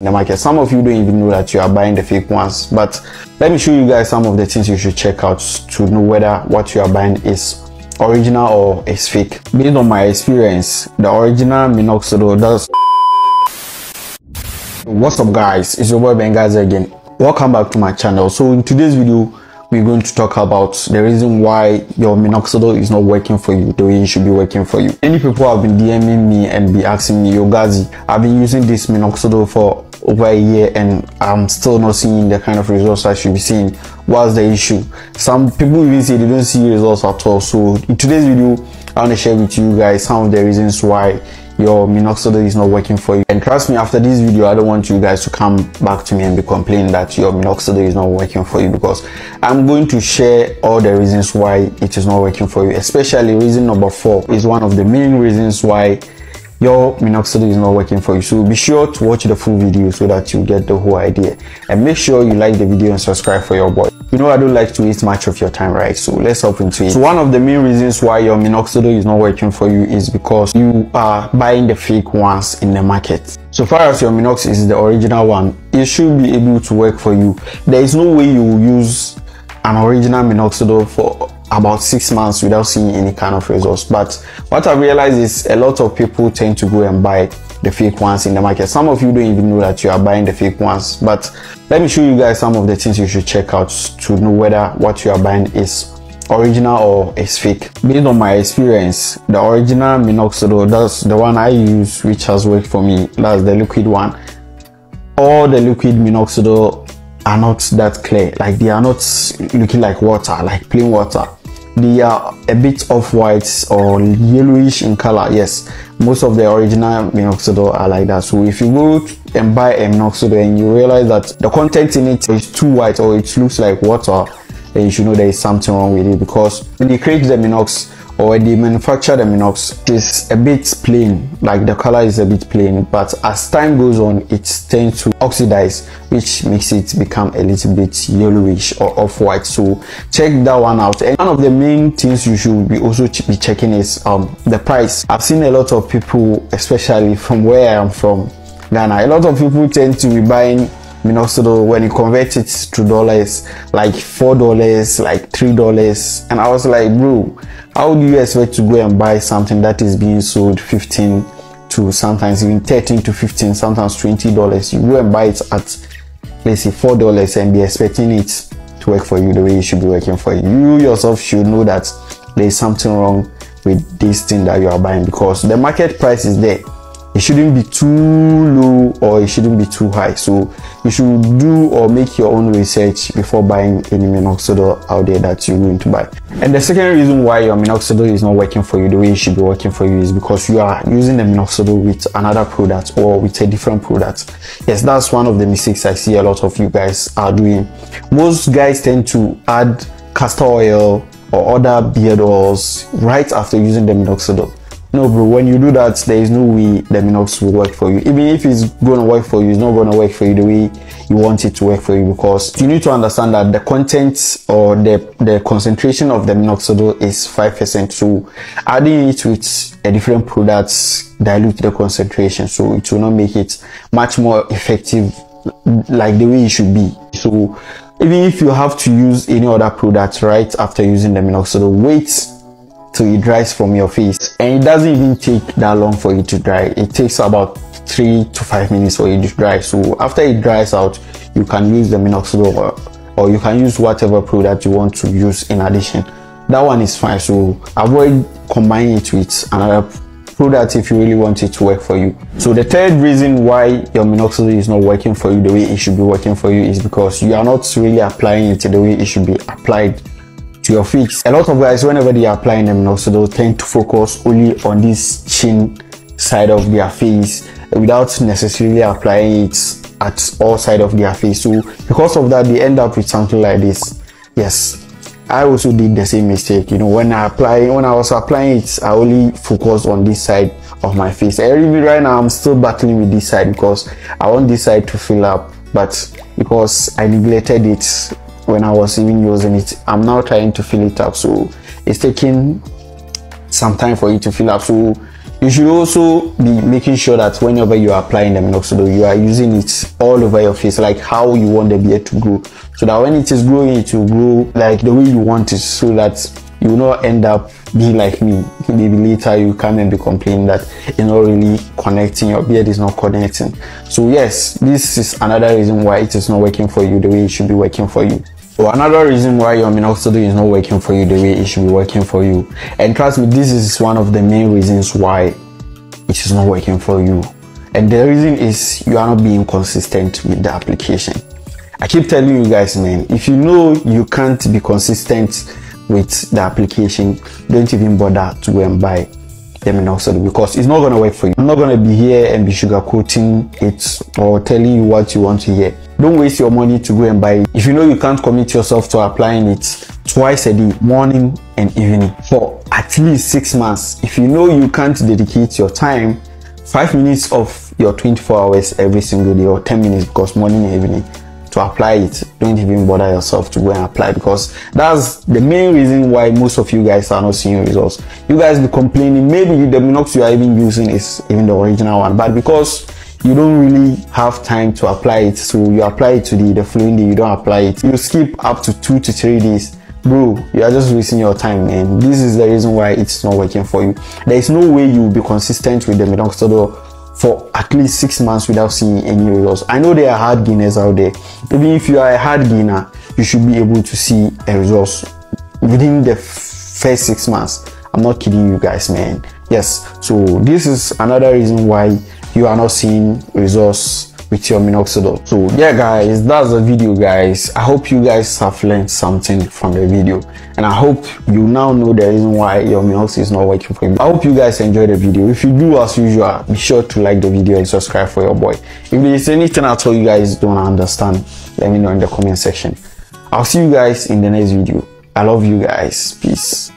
in the market. Some of you don't even know that you are buying the fake ones, but let me show you guys some of the things you should check out to know whether what you are buying is original or is fake. Based on my experience, the original minoxidil does. What's up guys, it's your boy Ben Gazi again. Welcome back to my channel. So in today's video, we're going to talk about the reason why your minoxidil is not working for you the way it should be working for you. Many people have been DMing me and be asking me, Yo Gazi, I've been using this minoxidil for over a year and I'm still not seeing the kind of results I should be seeing. What's the issue? Some people even say they don't see results at all. So in today's video, I want to share with you guys some of the reasons why your minoxidil is not working for you and trust me after this video i don't want you guys to come back to me and be complaining that your minoxidil is not working for you because i'm going to share all the reasons why it is not working for you especially reason number four is one of the main reasons why your minoxidil is not working for you so be sure to watch the full video so that you get the whole idea. And make sure you like the video and subscribe for your boy. You know i don't like to waste much of your time right? So let's hop into it. So one of the main reasons why your minoxidil is not working for you is because you are buying the fake ones in the market. So far as your minox is the original one it should be able to work for you. There is no way you will use an original minoxidil for about six months without seeing any kind of results. But what I realized is a lot of people tend to go and buy the fake ones in the market. Some of you don't even know that you are buying the fake ones. But let me show you guys some of the things you should check out to know whether what you are buying is original or is fake. Based on my experience, the original minoxidil, that's the one I use, which has worked for me. That's the liquid one. All the liquid minoxidil are not that clear. Like they are not looking like water, like plain water. They are a bit off white or yellowish in color yes. Most of the original minoxidil are like that. So if you go and buy a minoxidil and you realize that the content in it is too white or it looks like water then you should know there is something wrong with it because when you create the minox or the manufacture the minox is a bit plain like the color is a bit plain but as time goes on it tends to oxidize which makes it become a little bit yellowish or off-white. So check that one out. And one of the main things you should be also be checking is um, the price. I've seen a lot of people especially from where i am from ghana a lot of people tend to be buying minoxidil when you convert it to dollars like four dollars like three dollars. And i was like bro how do you expect to go and buy something that is being sold 15 to sometimes even 13 to 15 sometimes 20 dollars? You go and buy it at let's say four dollars and be expecting it to work for you the way it should be working for you. You yourself should know that there is something wrong with this thing that you are buying because the market price is there it shouldn't be too low or it shouldn't be too high. So you should do or make your own research before buying any minoxidil out there that you're going to buy. And the second reason why your minoxidil is not working for you the way it should be working for you is because you are using the minoxidil with another product or with a different product. Yes that's one of the mistakes i see a lot of you guys are doing. Most guys tend to add castor oil or other beard oils right after using the minoxidil no bro when you do that there is no way the minox will work for you. Even if it's gonna work for you it's not gonna work for you the way you want it to work for you because you need to understand that the content or the the concentration of the minoxidil is five percent. So adding it with a different product dilute the concentration. So it will not make it much more effective like the way it should be. So even if you have to use any other product right after using the minoxidil wait till it dries from your face. And it doesn't even take that long for it to dry. It takes about three to five minutes for it to dry. So after it dries out you can use the minoxidil or, or you can use whatever product you want to use in addition. That one is fine. So avoid combining it with another product if you really want it to work for you. So the third reason why your minoxidil is not working for you the way it should be working for you is because you are not really applying it the way it should be applied to your face. A lot of guys, whenever they are applying them also they'll tend to focus only on this chin side of their face without necessarily applying it at all side of their face. So because of that, they end up with something like this. Yes, I also did the same mistake. You know, when I apply, when I was applying it, I only focused on this side of my face. Really right now I'm still battling with this side because I want this side to fill up, but because I neglected it when I was even using it. I'm now trying to fill it up. So it's taking some time for it to fill up. So you should also be making sure that whenever you are applying the minoxidil you are using it all over your face like how you want the beard to grow so that when it is growing it will grow like the way you want it so that you will not end up being like me maybe later you come and be complaining that you're not really connecting your beard is not connecting so yes this is another reason why it is not working for you the way it should be working for you so another reason why your minoxidil is not working for you the way it should be working for you and trust me this is one of the main reasons why it is not working for you. And the reason is you are not being consistent with the application. I keep telling you guys man if you know you can't be consistent with the application don't even bother to go and buy the minoxidil because it's not going to work for you. I'm not going to be here and be sugarcoating it or telling you what you want to hear. Don't waste your money to go and buy it. If you know you can't commit yourself to applying it twice a day morning and evening for at least six months if you know you can't dedicate your time five minutes of your 24 hours every single day or 10 minutes because morning and evening to apply it. Don't even bother yourself to go and apply because that's the main reason why most of you guys are not seeing results. You guys be complaining. Maybe the minox you are even using is even the original one. But because you don't really have time to apply it so you apply it to the the following day you don't apply it you skip up to two to three days. Bro you are just wasting your time man. This is the reason why it's not working for you. There is no way you will be consistent with the minoxidil for at least six months without seeing any results. I know there are hard gainers out there. Even if you are a hard gainer, you should be able to see a results within the first six months. I'm not kidding you guys, man. Yes, so this is another reason why you are not seeing results with your minoxidil so yeah guys that's the video guys. I hope you guys have learned something from the video and i hope you now know the reason why your minoxidil is not working for you. I hope you guys enjoyed the video. If you do as usual be sure to like the video and subscribe for your boy. If there is anything at all you guys don't understand let me know in the comment section. I'll see you guys in the next video. I love you guys. Peace